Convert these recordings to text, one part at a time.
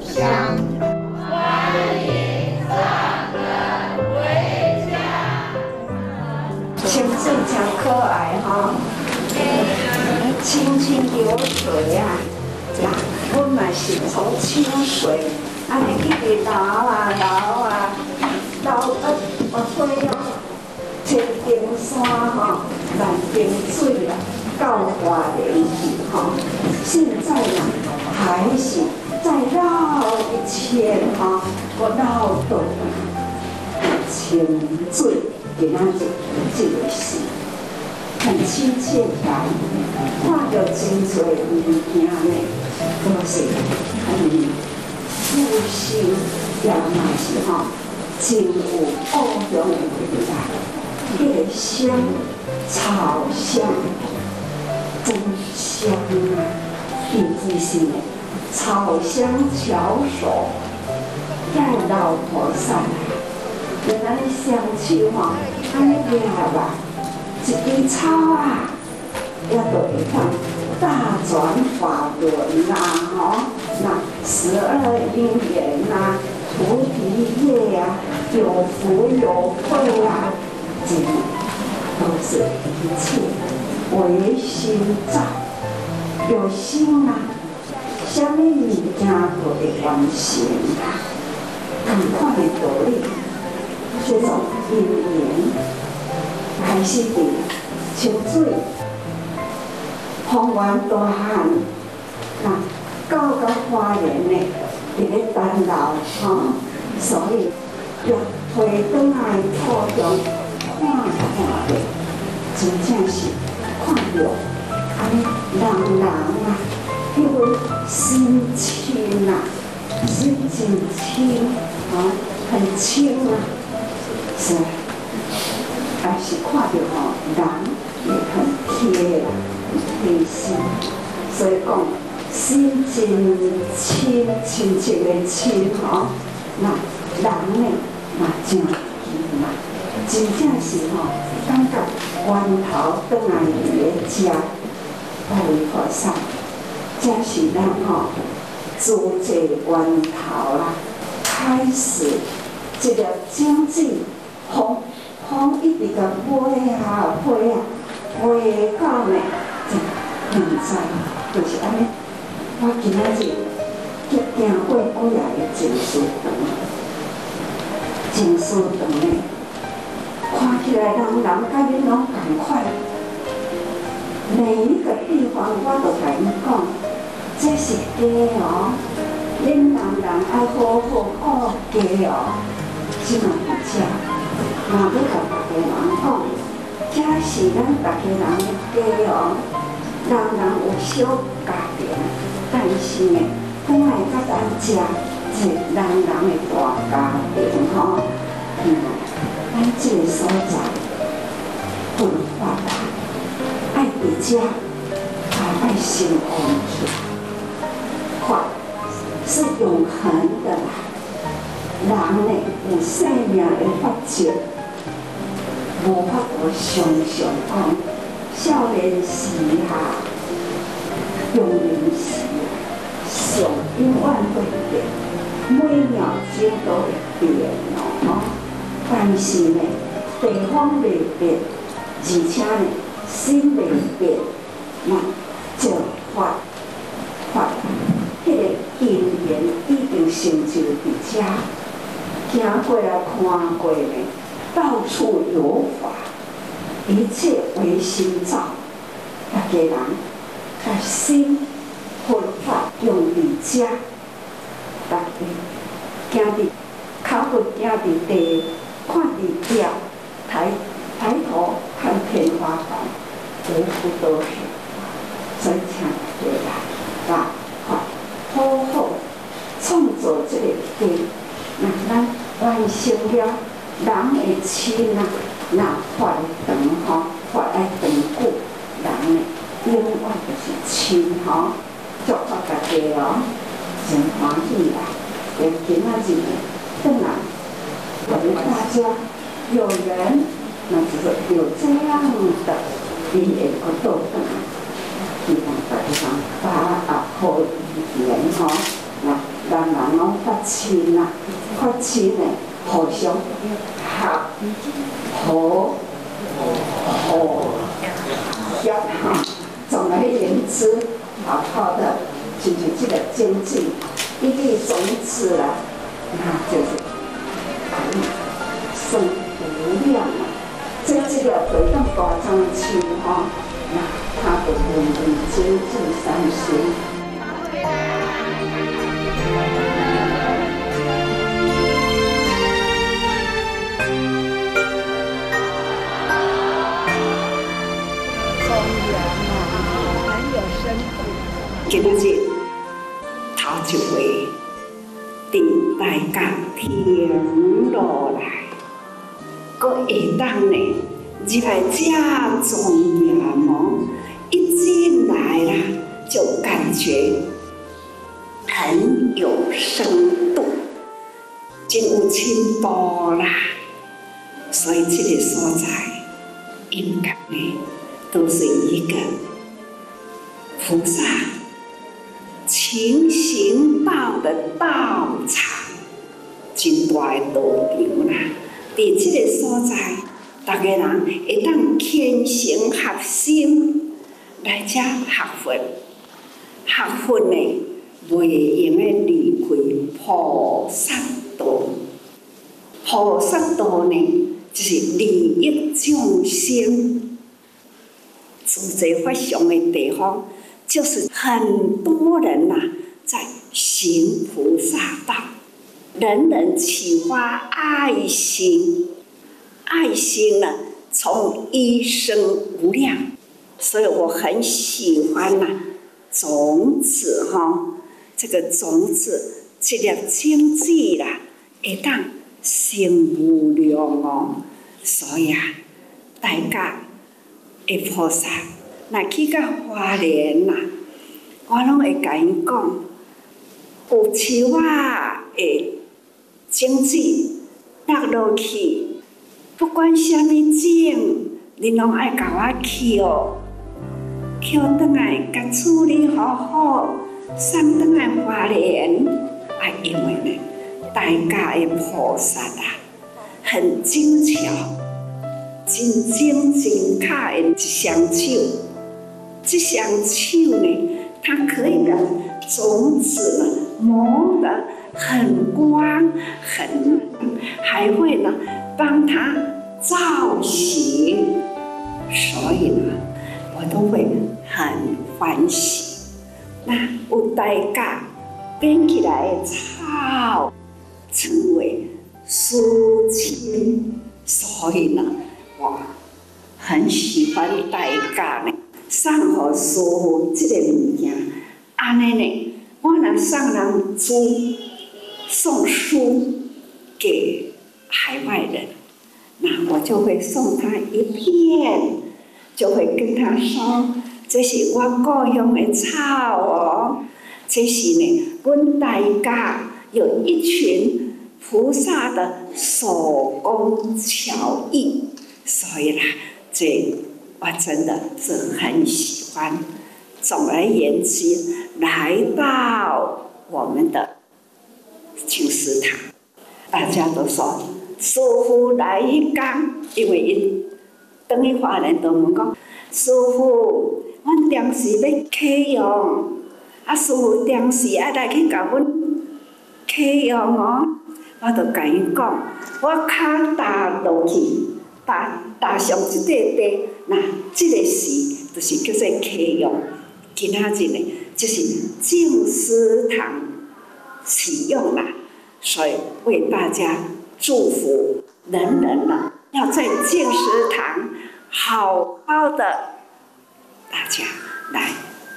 乡。欢迎上人回家。清水真可爱哈，清清流水啊，呀，我嘛是从清水，安尼去去流啊流啊，流啊，我飞啊，千顶山哈，万顶水啊，到花莲去哈，现在呢还是再绕一圈哈，我绕到清水，给咱这这个是很亲切感，看到真多物件呢，都是很富心，也嘛是吼，真有奥用的啦。叶香、草香，真香啊！尤其是草香巧手，在老婆上，原来香气吼，安尼抓吧，一根草啊，也都会当大转法轮啦，吼，那十二因缘呐，菩提叶呀，有福有慧啊。这都是一切唯心造，有心啊，什么物件都会完成啊。赶快的道理，这种因缘还是伫清水、方圆大汉啊，到到花莲呢，伫咧等老吼，所以要回转来土中。看看的，真正是看到安尼人人啊，迄个心清啊，心真清啊，很清啊，是，还是看到吼人也很贴啊，贴心，所以讲心真清，亲切的亲吼，那人呢，那真亲啊。真正是吼，感觉源头倒来伫个家，大为菩萨，这是咱吼做这源头啦，开始一个经济风风一直个飞啊飞啊，飞到呢，现在就是安尼。我今仔日去行过几啊个证书堂，证书堂呢。看起来人人甲恁拢共款，每一个地方我都甲因讲，这是假哦，恁人人爱好好好假哦，即嘛是假，嘛要甲大家人讲，这是咱大家人的假哦，人人有小家庭，但是呢，本来甲咱遮是人人的大家庭吼，嗯。咱这个所在不能发达，爱回家，还爱心安去。法是永恒的啦，人呢有生命的法则，无法度常常讲。少年时哈，用年时啊，上永远会变，每秒钟都会。但是呢，地方未变，而且呢，心未变，那就发发，迄个因缘已经成就伫遮，行过来看过呢，到处有法，一切唯心造，大家人把心佛法用伫遮，大家行伫脚步行伫地。看地表，抬抬头看天花板，无不都是真强对啦，啊，好，好好创造这个地，那咱完成了人的亲啊，那发长吼，发来长久，人呢永远就是亲吼，祝福大家哦，真欢喜啦，连今仔日等来。我们大家有人，那就是有这样的一个动作，地方大地方把啊好一点哈，那让人亲啊，发亲的互相合和和协哈。总而言之，好好的进行这个经济，一粒种子啊，那就是在这个回到大藏情况，那他的人人接近三心。今日头一回，等大家停落来，个会当呢入来家中庙门，一进来啦，就感觉很有深度，真有深度啦。所以这个所在应该呢，都是一个菩萨。行行道的道场，真大的道场啦！伫即个所在，大家人会当虔诚合心来遮学佛，学佛呢，袂用诶离开菩萨道。菩萨道呢，就是利益众生、自在法上诶地方。就是很多人呐，在行菩萨道，人人启发爱心，爱心呢，从一生无量，所以我很喜欢呐，种子哈，这个种子这粒经济啦，一旦生无量哦，所以啊，大家的菩萨。若去到花莲呐，我拢会甲因讲，有树啊会种子落落去，不管什么种，你拢爱甲我捡，捡倒来甲处理好好，送倒来花莲。啊，因为呢，大家的菩萨啊，很精巧，真精真巧的一双手。这双手呢，它可以把种子磨得很光很，还会呢帮他造型，所以呢，我都会很欢喜。那有代价编起来的草成为书签，所以呢，我很喜欢代价呢。送互师傅即个物件，安尼呢？我若送人书、送书给，就会送他一片，就会跟他说：“这是我故乡的草哦，这是呢，阮大家有一群菩萨的手工巧艺，所以啦，这。”我真的是很喜欢。总而言之，来到我们的青石堂，大家都说师傅来一缸，因为因等于华人都问讲，师傅，阮当时要启用，啊，师傅当时爱来去甲阮启用哦，我就甲伊讲，我脚踏落去，踏踏上即块地。那这个是就是叫做启用，其他字呢就是净思堂启用啦。所以为大家祝福，人人呢要在净思堂好好的，大家来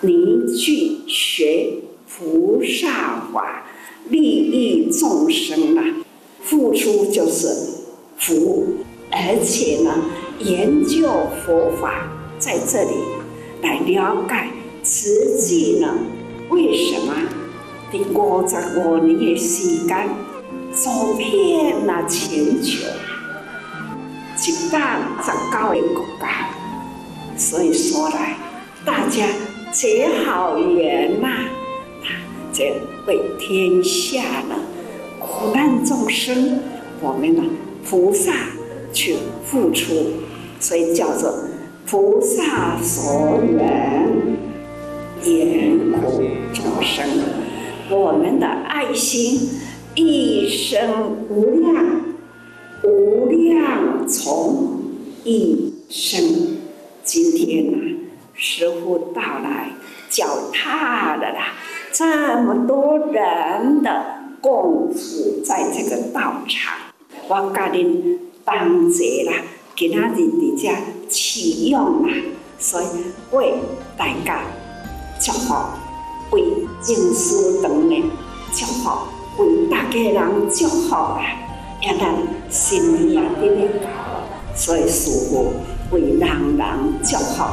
凝聚学菩萨法，利益众生啊，付出就是服务，而且呢。研究佛法，在这里来了解实际呢？为什么第五十五年的时间走遍了全球一百十九个国家？所以说来，大家结好缘呐，啊这为天下呢苦难众生，我们呢菩萨去付出，所以叫做菩萨所缘缘苦众生。我们的爱心一生无量，无量从一生。今天呐，师傅到来，脚踏的啦，这么多人的共赴在这个道场，我甲恁同齐啦，今仔日伫遮启用啦，所以为大家祝福，为经书堂的祝福，为大家人祝福啦，也咱新年也伫咧到，所以师傅为人人祝福。